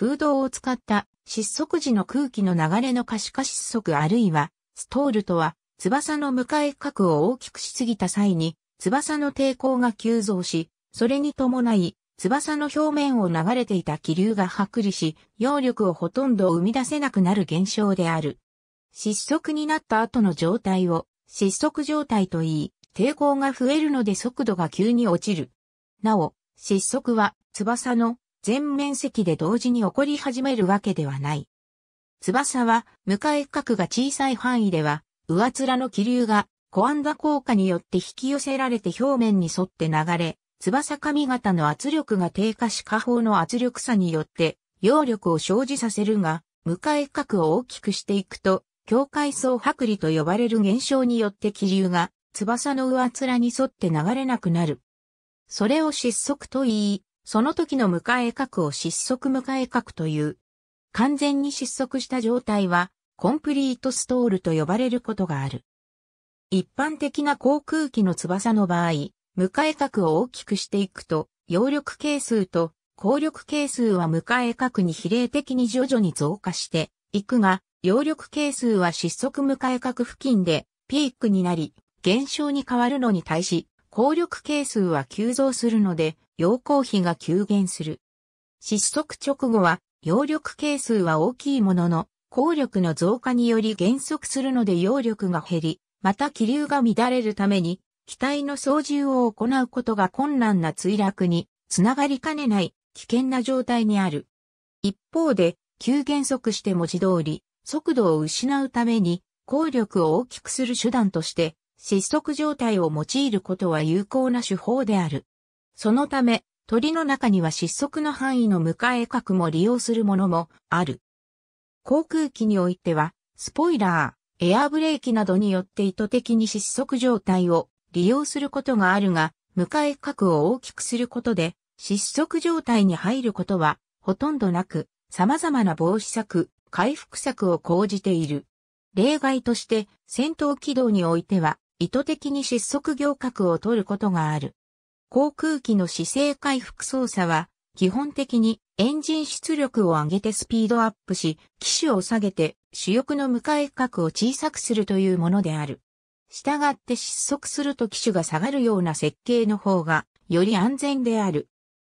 風洞を使った失速時の空気の流れの可視化失速あるいは、ストールとは、翼の向かい角を大きくしすぎた際に、翼の抵抗が急増し、それに伴い、翼の表面を流れていた気流が剥離し、揚力をほとんど生み出せなくなる現象である。失速になった後の状態を失速状態と言い、抵抗が増えるので速度が急に落ちる。なお、失速は翼の全面積で同時に起こり始めるわけではない。翼は向かい角が小さい範囲では、上面の気流がコアンダ効果によって引き寄せられて表面に沿って流れ、翼髪型の圧力が低下し下方の圧力差によって揚力を生じさせるが、向かい角を大きくしていくと、境界層剥離と呼ばれる現象によって気流が翼の上面に沿って流れなくなる。それを失速と言い、その時の向かい角を失速向かい角という。完全に失速した状態は、コンプリートストールと呼ばれることがある。一般的な航空機の翼の場合、向かい角を大きくしていくと、揚力係数と効力係数は向かい角に比例的に徐々に増加していくが、揚力係数は失速向かい角付近でピークになり、減少に変わるのに対し、効力係数は急増するので、陽光比が急減する。失速直後は、揚力係数は大きいものの、効力の増加により減速するので揚力が減り、また気流が乱れるために、機体の操縦を行うことが困難な墜落につながりかねない危険な状態にある。一方で、急減速して文字通り、速度を失うために、効力を大きくする手段として、失速状態を用いることは有効な手法である。そのため、鳥の中には失速の範囲の迎え角も利用するものもある。航空機においては、スポイラー、エアブレーキなどによって意図的に失速状態を利用することがあるが、迎え角を大きくすることで、失速状態に入ることはほとんどなく、様々な防止策、回復策を講じている。例外として、戦闘機動においては、意図的に失速行角を取ることがある。航空機の姿勢回復操作は、基本的にエンジン出力を上げてスピードアップし、機種を下げて主翼の迎え角を小さくするというものである。従って失速すると機種が下がるような設計の方がより安全である。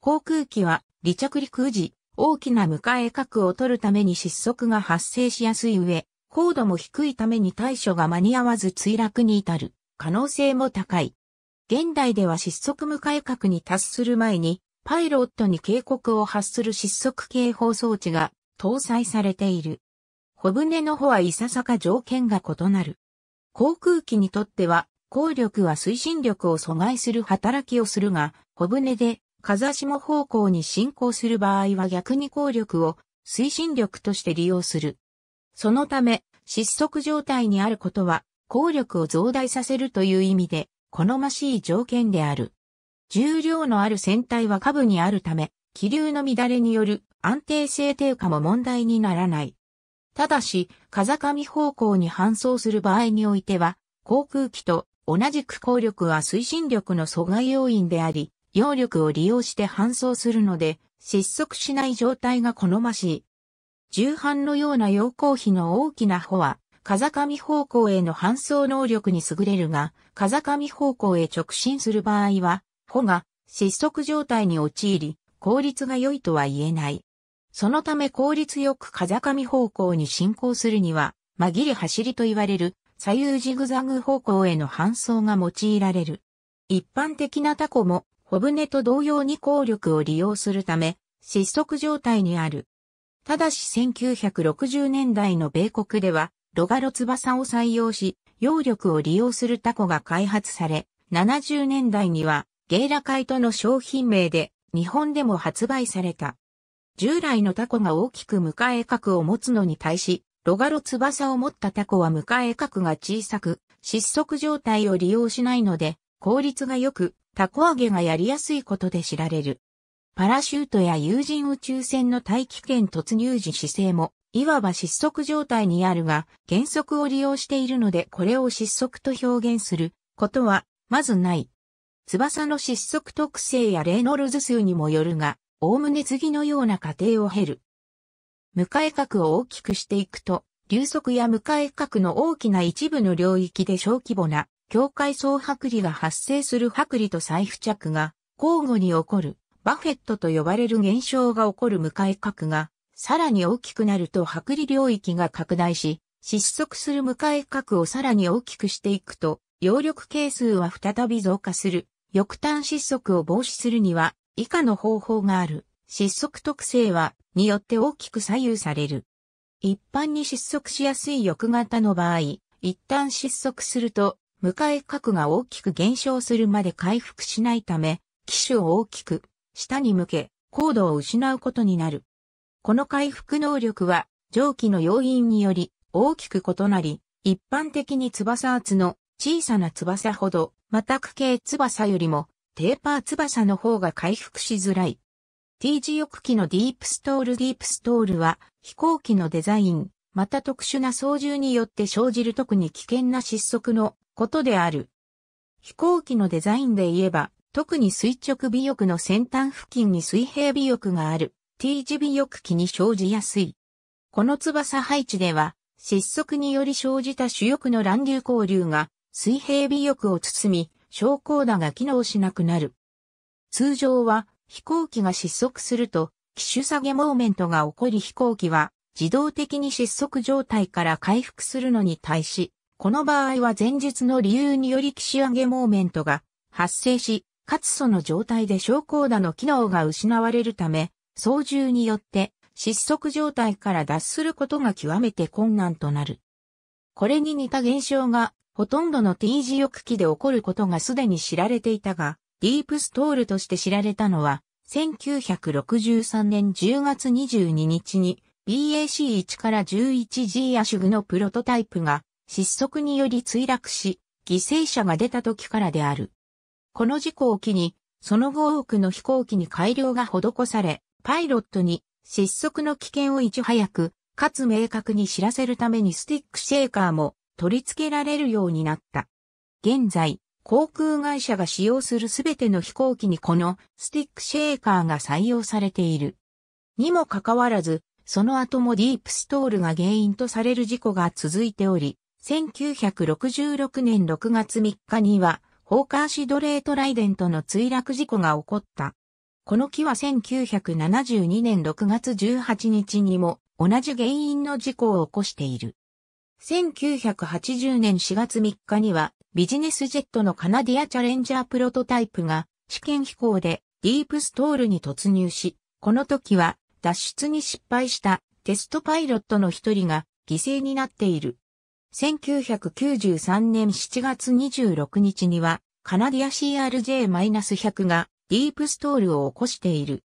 航空機は離着陸時、大きな迎え角を取るために失速が発生しやすい上、高度も低いために対処が間に合わず墜落に至る可能性も高い。現代では失速迎え角に達する前に、パイロットに警告を発する失速警報装置が搭載されている。小舟の方はいささか条件が異なる。航空機にとっては、効力は推進力を阻害する働きをするが、小舟で風下方向に進行する場合は逆に効力を推進力として利用する。そのため、失速状態にあることは、効力を増大させるという意味で、好ましい条件である。重量のある船体は下部にあるため、気流の乱れによる安定性低下も問題にならない。ただし、風上方向に搬送する場合においては、航空機と同じく効力は推進力の阻害要因であり、揚力を利用して搬送するので、失速しない状態が好ましい。重版のような陽光比の大きな帆は、風上方向への搬送能力に優れるが、風上方向へ直進する場合は、帆が失速状態に陥り、効率が良いとは言えない。そのため効率よく風上方向に進行するには、紛れ走りと言われる左右ジグザグ方向への搬送が用いられる。一般的なタコも、小舟と同様に効力を利用するため、失速状態にある。ただし1960年代の米国では、ロガロ翼を採用し、揚力を利用するタコが開発され、70年代には、ゲイラカイトの商品名で、日本でも発売された。従来のタコが大きく迎え角を持つのに対し、ロガロ翼を持ったタコは迎え角が小さく、失速状態を利用しないので、効率が良く、タコ揚げがやりやすいことで知られる。パラシュートや有人宇宙船の大気圏突入時姿勢も、いわば失速状態にあるが、原則を利用しているのでこれを失速と表現することは、まずない。翼の失速特性やレーノルズ数にもよるが、おおむね次のような過程を経る。向かい角を大きくしていくと、流速や向かい角の大きな一部の領域で小規模な境界層剥離が発生する剥離と再付着が交互に起こるバフェットと呼ばれる現象が起こる向かい角がさらに大きくなると剥離領域が拡大し、失速する向かい角をさらに大きくしていくと、葉緑係数は再び増加する。翼端失速を防止するには以下の方法がある。失速特性は、によって大きく左右される。一般に失速しやすい翼型の場合、一旦失速すると、向かい角が大きく減少するまで回復しないため、機種を大きく、下に向け、高度を失うことになる。この回復能力は、蒸気の要因により、大きく異なり、一般的に翼圧の小さな翼ほど、また区系翼よりも、テーパー翼の方が回復しづらい。T 字翼機のディープストールディープストールは飛行機のデザイン、また特殊な操縦によって生じる特に危険な失速のことである。飛行機のデザインで言えば、特に垂直尾翼の先端付近に水平尾翼がある T 字尾翼機に生じやすい。この翼配置では、失速により生じた主翼の乱流交流が水平尾翼を包み、昇降打が機能しなくなる。通常は飛行機が失速すると、機種下げモーメントが起こり飛行機は自動的に失速状態から回復するのに対し、この場合は前述の理由により機種上げモーメントが発生し、かつその状態で昇降打の機能が失われるため、操縦によって失速状態から脱することが極めて困難となる。これに似た現象がほとんどの T 字翼機で起こることがすでに知られていたが、ディープストールとして知られたのは、1963年10月22日に BAC1 から 11G アシュグのプロトタイプが失速により墜落し、犠牲者が出た時からである。この事故を機に、その後多くの飛行機に改良が施され、パイロットに失速の危険をいち早く、かつ明確に知らせるためにスティックシェーカーも取り付けられるようになった。現在、航空会社が使用するすべての飛行機にこのスティックシェーカーが採用されている。にもかかわらず、その後もディープストールが原因とされる事故が続いており、1966年6月3日には、ホーカーシドレートライデントの墜落事故が起こった。この機は1972年6月18日にも同じ原因の事故を起こしている。1980年4月3日にはビジネスジェットのカナディアチャレンジャープロトタイプが試験飛行でディープストールに突入し、この時は脱出に失敗したテストパイロットの一人が犠牲になっている。1993年7月26日にはカナディア CRJ-100 がディープストールを起こしている。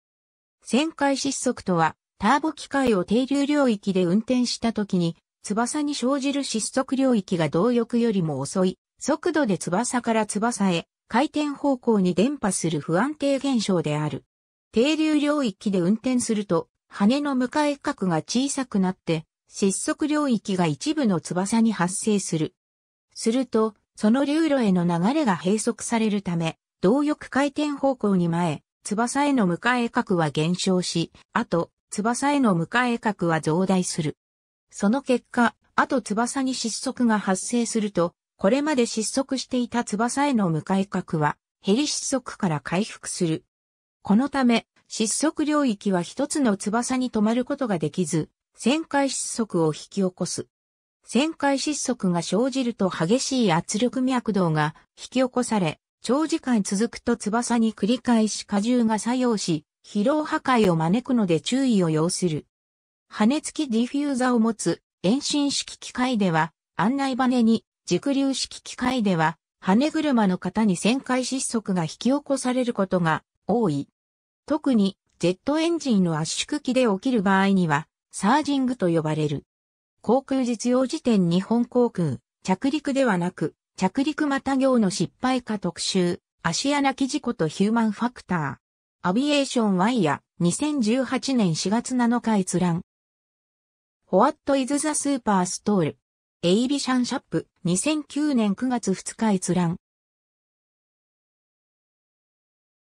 旋回失速とはターボ機械を低流領域で運転した時に翼に生じる失速領域が動翼よりも遅い速度で翼から翼へ回転方向に伝播する不安定現象である。低流領域で運転すると羽の向かい角が小さくなって失速領域が一部の翼に発生する。すると、その流路への流れが閉塞されるため、動翼回転方向に前、翼への向かい角は減少し、あと、翼への向かい角は増大する。その結果、あと翼に失速が発生すると、これまで失速していた翼への向かい角は、ヘリ失速から回復する。このため、失速領域は一つの翼に止まることができず、旋回失速を引き起こす。旋回失速が生じると激しい圧力脈動が引き起こされ、長時間続くと翼に繰り返し荷重が作用し、疲労破壊を招くので注意を要する。羽根付きディフューザを持つ遠心式機械では、案内羽に軸流式機械では、羽根車の型に旋回失速が引き起こされることが多い。特に、ジェットエンジンの圧縮機で起きる場合には、サージングと呼ばれる。航空実用時点日本航空、着陸ではなく、着陸また行の失敗か特集、足穴記事故とヒューマンファクター。アビエーションワイヤ、2018年4月7日閲覧。What is the super stall? エイビシャンシャップ、2009年9月2日閲覧。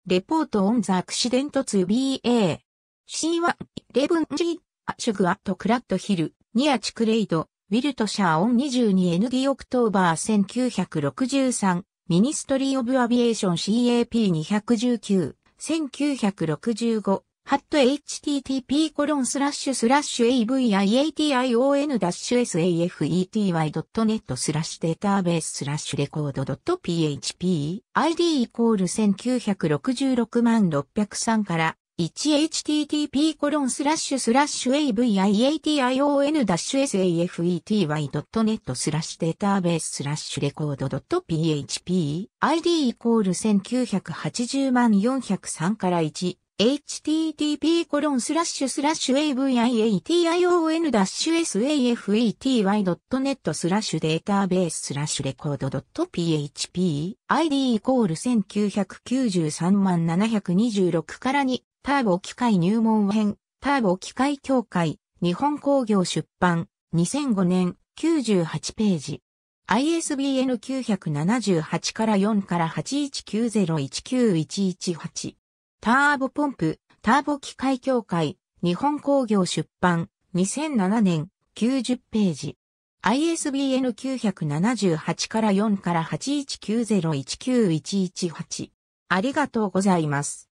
report on the accident to BA。C1、11G、ASHG at Cratt Hill、near Chicklade、Wiltshire on 22nd October 1963、Ministry of Aviation CAP219、1965、 HAT http コロンスラッシュスラッシュ aviation-safety.net スラッシュ database スラッシュレコード .php ID イコール1966万603から http://aviation-safety.net スラッシュ database スラッシュレコード .php ID イコール1980万403から1 http コロンスラッシュスラッシュ aviation-safety.net スラッシュデータベーススラッシュレコード .php ID イコール1993万726から2ターボ機械入門編ターボ機械協会日本工業出版2005年98ページ ISBN 978から4から8190191118ターボポンプ、ターボ機械協会、日本工業出版、2007年、90ページ。ISBN 978から4から8190191118。ありがとうございます。